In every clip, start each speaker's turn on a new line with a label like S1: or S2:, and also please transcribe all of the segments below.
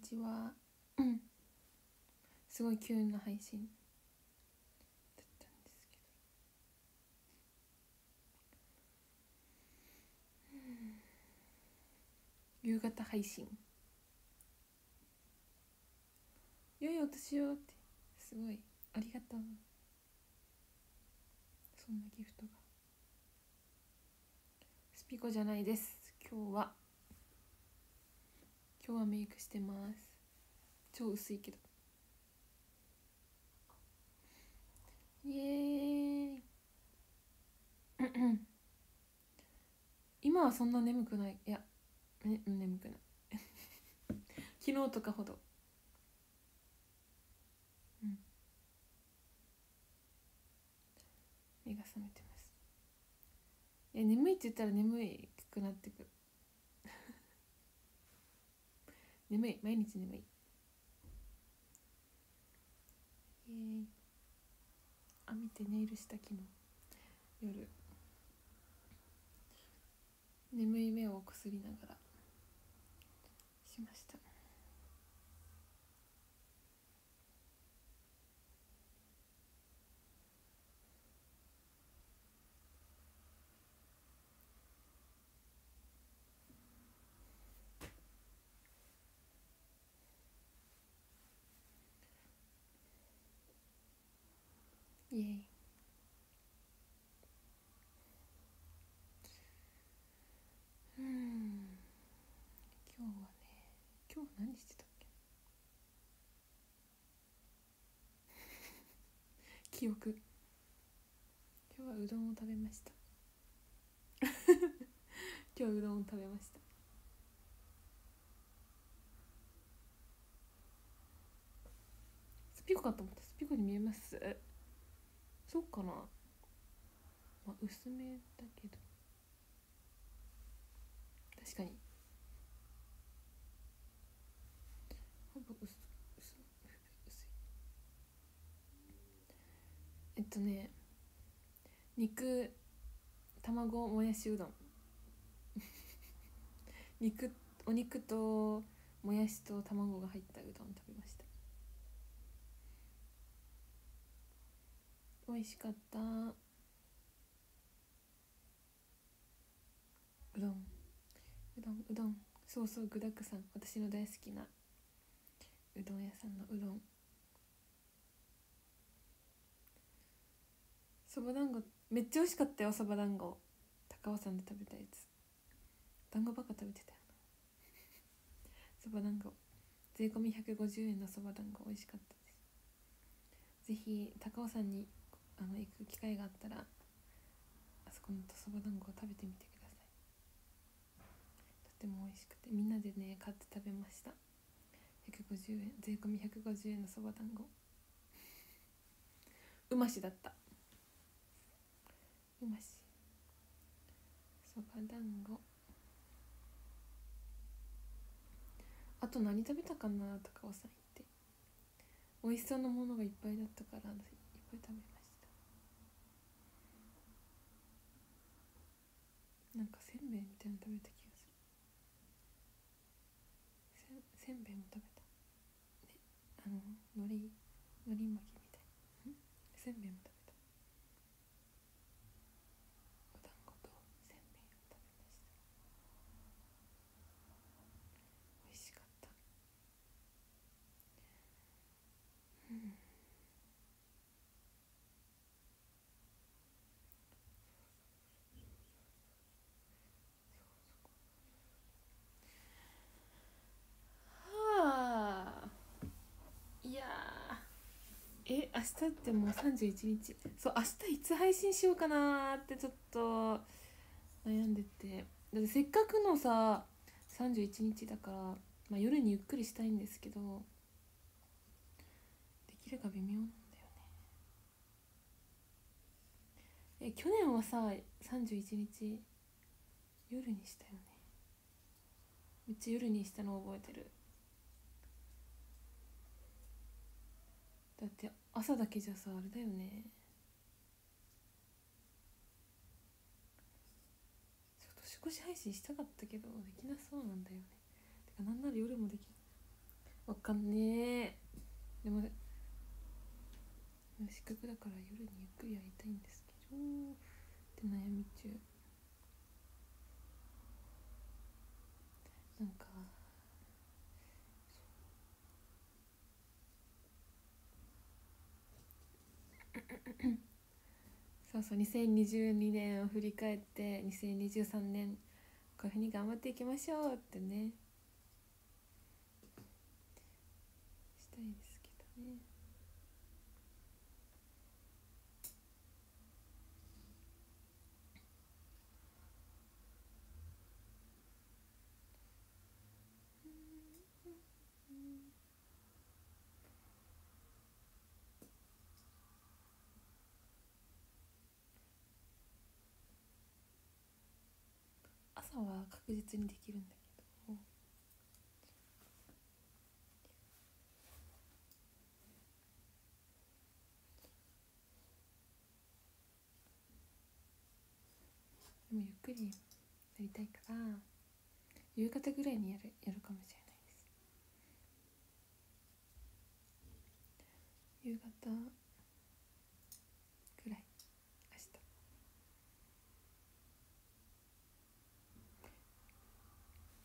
S1: ちはうん。すごい急な配信だったんですけど。うん。夕方配信。良いお年をってすごいありがとう。そんなギフトが。スピコじゃないです。今日は今日はメイクしてます。超薄いけど。イエーイ。今はそんな眠くない。いや、ね、眠くない。昨日とかほど。うん。目が覚めてます。いや眠いって言ったら眠いくなってくる。眠い。毎日眠い。イエー。イあ見てネイルした昨日。夜。眠い目をこすりながら。しました。イエイうん。今日はね今日何してたっけ？記憶。今日はうどんを食べました。今日はうどんを食べました。スピコかと思った。スピコに見えます？そうかな。まあ薄めだけど。確かに。ほぼ薄薄薄い。えっとね肉卵もやしうどん。肉お肉ともやしと卵が入ったうどん食べました。美味しかった。うどん。うどんうどん。そうそう具だくさん。私の大好きなうどん屋さんのうどん。そば団子。めっちゃ美味しかったよそば団子。高尾山で食べたやつ。団子ばっか食べてたよな。そば団子。税込み150円のそば団子。美味しかったです。ぜひ高尾山にあの行く機会があったらあそこのそば団子を食べてみてください。とても美味しくてみんなでね買って食べました。150円税込み150円のそば団子。うましだった。うまし。そば団子。あと何食べたかな高尾山行って。美味しそうなものがいっぱいだったからいっぱい食べました。なんかせんべいみたいなの食べた気がする。せせんべいも食べた。あののりのり巻きみたい。なん？せんべいも食べたお団子とせんべいを食べました美味しかったうんはあいやーえ明日ってもう31日。そう明日いつ配信しようかなってちょっと悩んでて。だってせっかくのさ31日だから、まあ、夜にゆっくりしたいんですけどできるか微妙なんだよね。え去年はさ31日夜にしたよね。めっちゃ夜にしたの覚えてる。だって朝だけじゃさあれだよね。そう年越し配信したかったけどできなそうなんだよね。てかなんなら夜もできわかんねえ。でもせっかくだから夜にゆっくりやりたいんですけどって悩み中なんかそうそう2022年を振り返って2023年こういうふうに頑張っていきましょうってねしたいですけどね朝は確実にできるんだけど。でもゆっくりやりたいから夕方ぐらいにやるやるかもしれないです。夕方ぐらい明日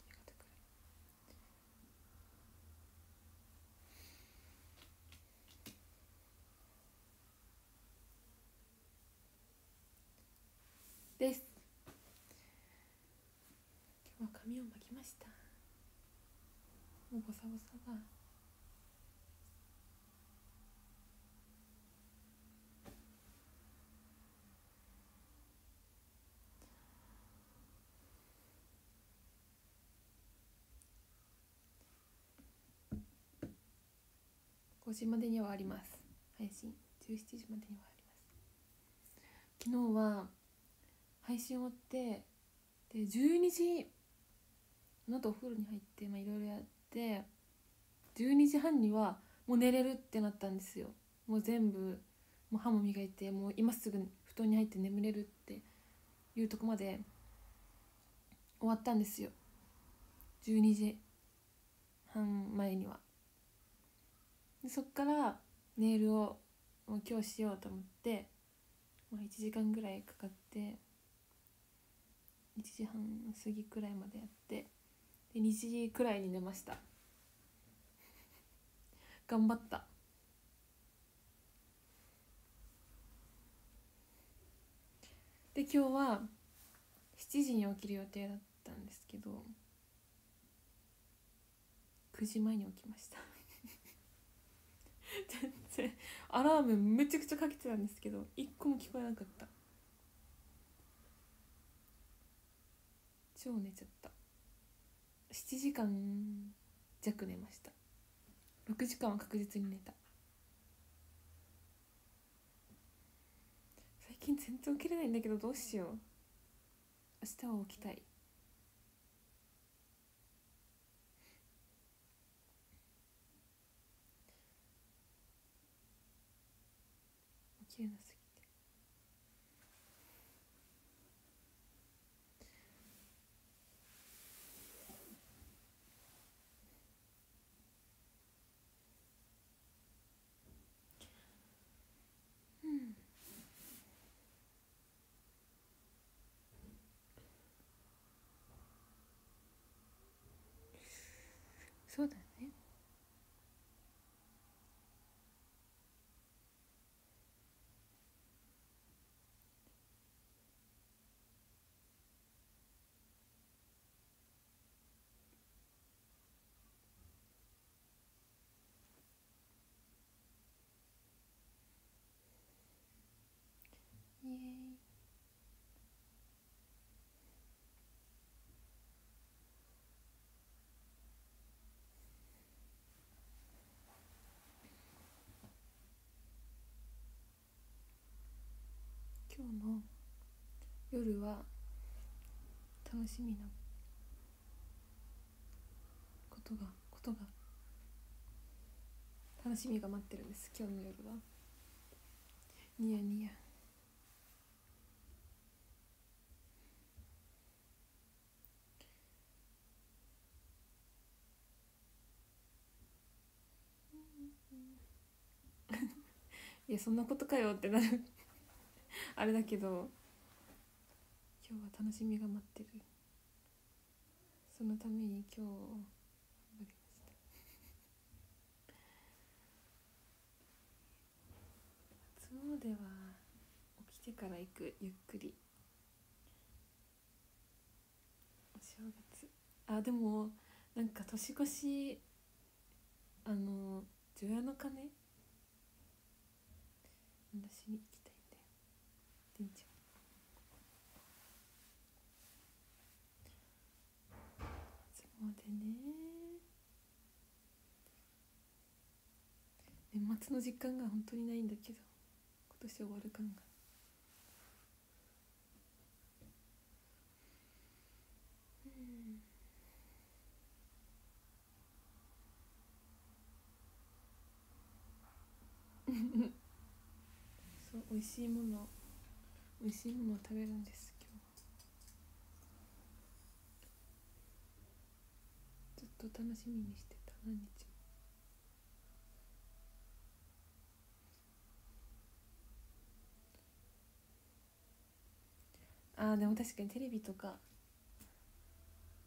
S1: 夕方ぐらいです今髪を巻きました。もうボサボサだ。5時までには終わります。配信。17時までには終わります。昨日は配信終わってで12時の後お風呂に入っていろいろやって12時半にはもう寝れるってなったんですよ。もう全部もう歯も磨いてもう今すぐ布団に入って眠れるっていうとこまで終わったんですよ。12時半前には。でそっからネイルをもう今日しようと思って、まあ、1時間ぐらいかかって1時半過ぎくらいまでやってで2時くらいに寝ました。頑張った。で今日は7時に起きる予定だったんですけど9時前に起きました。全然アラームめちゃくちゃかけてたんですけど一個も聞こえなかった。超寝ちゃった。7時間弱寝ました。6時間は確実に寝た。最近全然起きれないんだけどどうしよう。明日は起きたい。起きれなすぎそうだね。今日の夜は楽しみなことがことが楽しみが待ってるんです。今日の夜は。ニヤニヤ。いやそんなことかよってなる。あれだけど今日は楽しみが待ってる。そのために今日頑張りました。初詣は起きてから行くゆっくり。お正月。あでもなんか年越しあの除夜の鐘。私に行きたいんだよりんちゃん初詣ね。年末の実感が本当にないんだけど今年終わる感が。そう美味しいもの美味しいものを食べるんです今日ずっと楽しみにしてた何日も。あーでも確かにテレビとか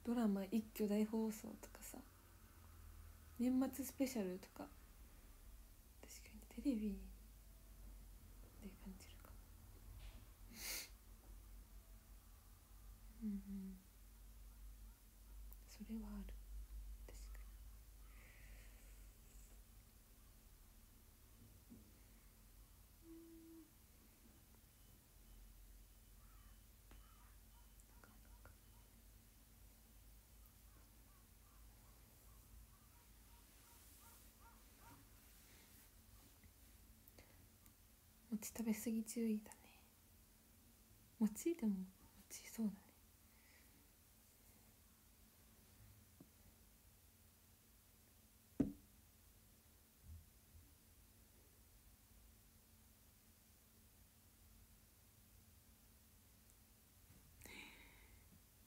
S1: ドラマ一挙大放送とかさ年末スペシャルとか確かにテレビで感じるかも。うんうん。それはある確かに餅食べ過ぎ注意だね。餅？でも餅そうだね。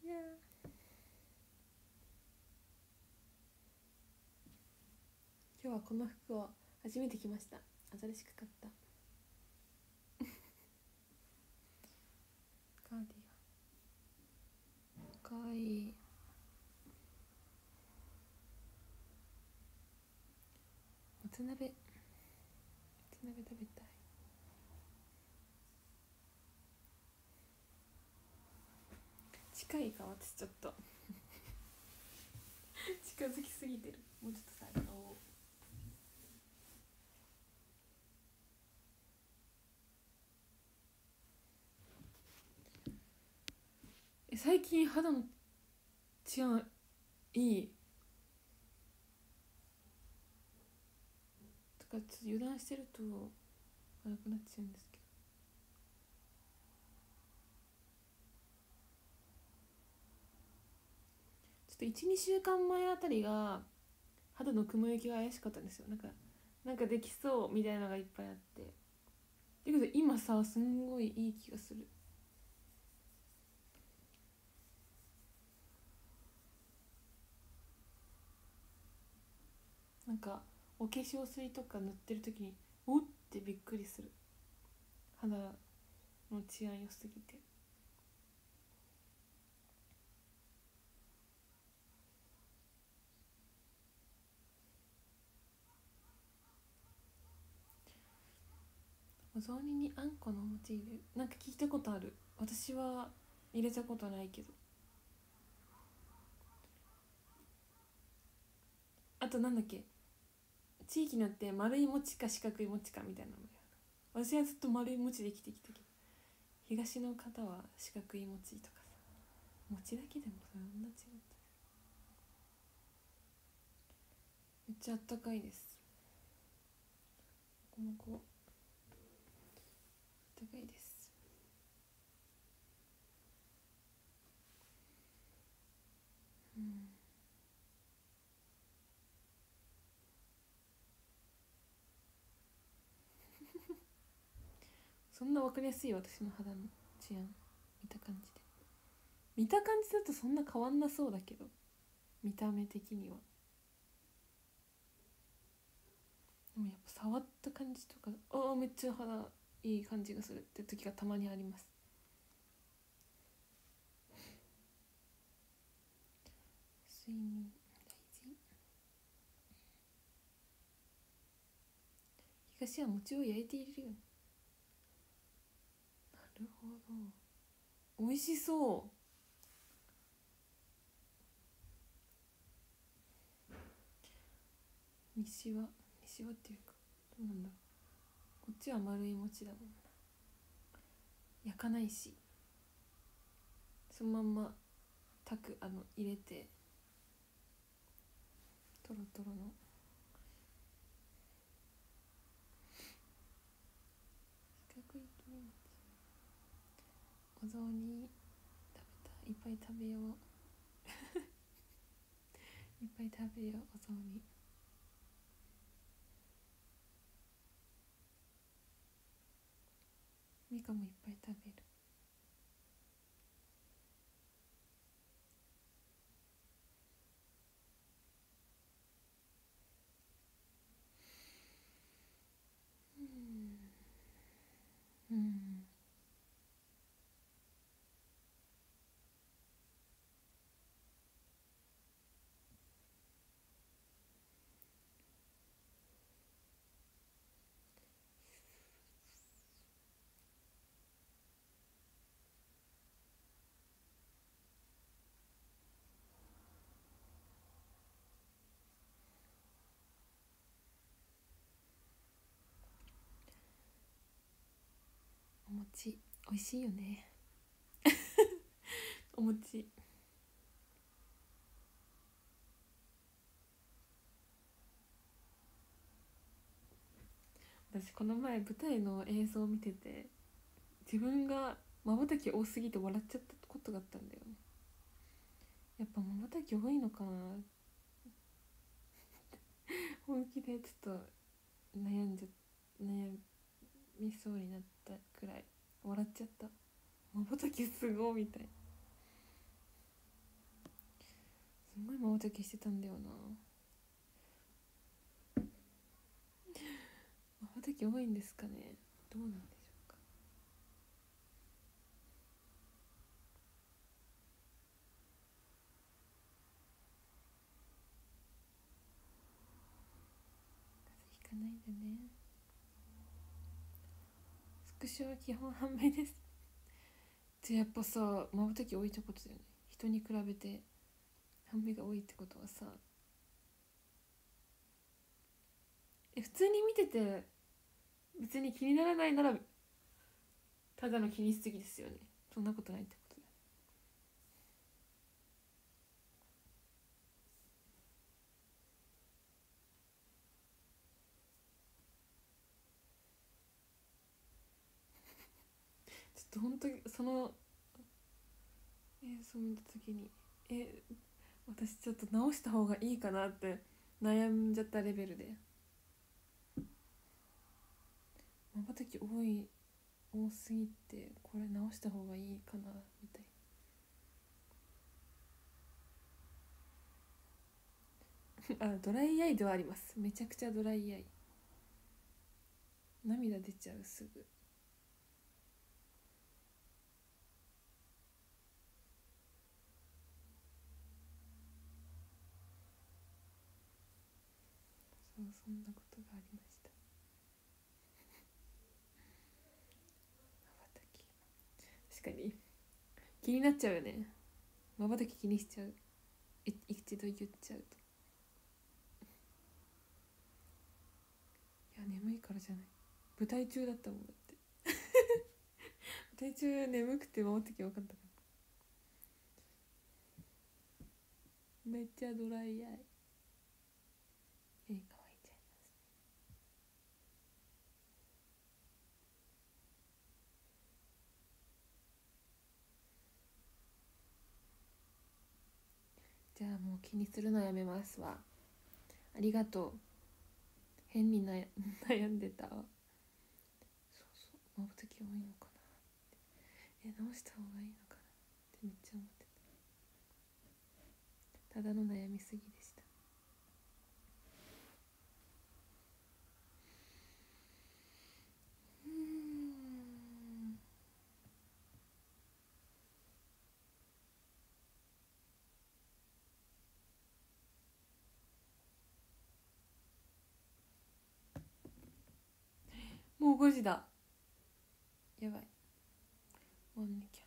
S1: いやー。今日はこの服を初めて着ました。新しく買った。カーディガン。かわいいもつ鍋。もつ鍋食べたい。近いか私ちょっと。近づきすぎてる。もうちょっとさ顔をえ最近肌の治安いいとかちょっと油断してると悪くなっちゃうんですけどちょっと12週間前あたりが肌の雲行きが怪しかったんですよ。なんかなんかできそうみたいなのがいっぱいあって。だけど今さすんごいいい気がする。なんかお化粧水とか塗ってる時におっってびっくりする。肌の治安良すぎて。お雑煮にあんこのお餅入れるなんか聞いたことある。私は入れたことないけど。あとなんだっけ？地域によって丸い餅か四角い餅かみたいなのもある。私はずっと丸い餅で生きてきたけど東の方は四角い餅とかさ餅だけでもそんな違っためっちゃあったかいです。こもこあったかいですうんそんな分かりやすい私の肌の治安見た感じで。見た感じだとそんな変わんなそうだけど見た目的には。でもやっぱ触った感じとかああめっちゃ肌いい感じがするって時がたまにあります。睡眠大事。東は餅を焼いているよなるほど。美味しそう。西は西はっていうかどうなんだこっちは丸い餅だもん焼かないし。そのまんま炊くあの入れてトロトロの四角い切り餅お雑煮食べたい。っぱい食べよう。いっぱい食べよう お雑煮。みかもいっぱい食餅美味しいよね。お餅。私この前舞台の映像を見てて自分がまばたき多すぎて笑っちゃったことがあったんだよ。ねやっぱまばたき多いのかな本気でちょっと悩んじゃ悩みそうになったくらい。笑っちゃった。まばたきすごいみたい。すごいまばたきしてたんだよな。まばたき多いんですかね。どうなんでしょうか。風邪ひかないでね。スクショは基本半目です。じゃやっぱさまぶたき多いってことだよね。人に比べて半目が多いってことはさ。え普通に見てて別に気にならないならただの気にしすぎですよね。そんなことないってこ本当にその映像見た時にえ私ちょっと直した方がいいかなって悩んじゃったレベルで。まばたき多い多すぎてこれ直した方がいいかなみたい あドライアイではあります。めちゃくちゃドライアイ。涙出ちゃうすぐ。そんなことがありました。まばたき。確かに。気になっちゃうよね。まばたき気にしちゃう。一度言っちゃうと。いや眠いからじゃない。舞台中だったもんだって。舞台中眠くて守ってき分かったから。めっちゃドライアイえー、乾いちゃいますじゃあもう気にするのやめますわ。ありがとう。変になや 悩んでたわ。そうそう。まぶたき多いのかな。ってえ直した方がいいのかな。ってめっちゃ思ってた。ただの悩みすぎでした。もう5時だ。やばい。終わんなきゃ。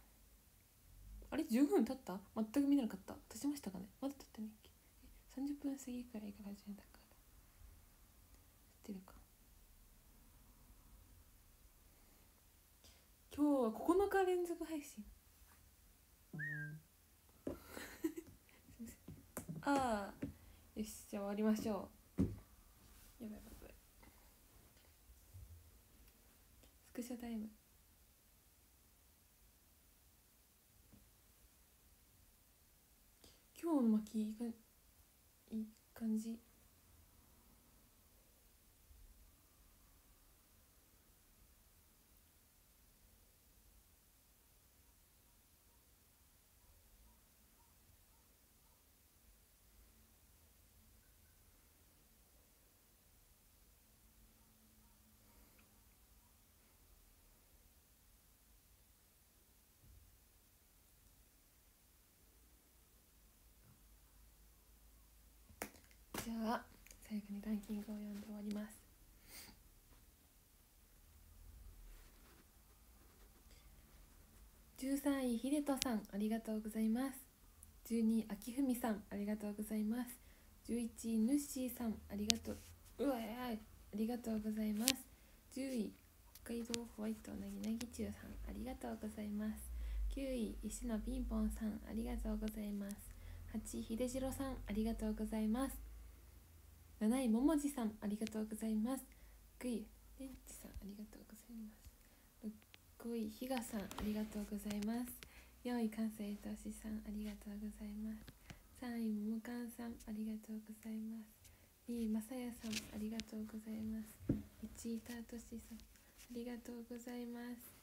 S1: あれ ?15 分経った？全く見なかった。経ちましたかね？まだ経ってないっけ？30分過ぎくらいから始めたから。知ってるか。今日は9日連続配信。ああよしじゃあ終わりましょうやばいやばいやばいスクショタイム。今日の巻いいかいい感じ。あ最後にランキングを読んで終わります。13位ひでとさんありがとうございます。12位秋文さんありがとうございます。11位ぬっしーさんありがとううわやありがとうございます。10位北海道ホワイトなぎなぎ中さんありがとうございます。9位石野ピンポンさんありがとうございます。8位ひでじろさんありがとうございます。7位ももじさんありがとうございます。6位レンチさんありがとうございます。6位ひがさんありがとうございます。4位関西としさんありがとうございます。3位ももかんさんありがとうございます。2位まさやさんありがとうございます。1位たとしさんありがとうございます。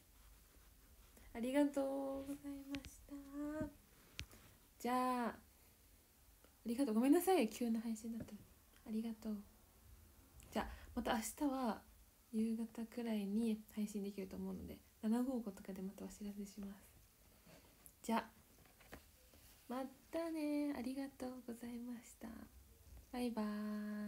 S1: ありがとうございました。じゃあありがとう。ごめんなさい急な配信だったありがとう。じゃあまた明日は夕方くらいに配信できると思うので755とかでまたお知らせします。じゃあまたね。ありがとうございました。バイバーイ。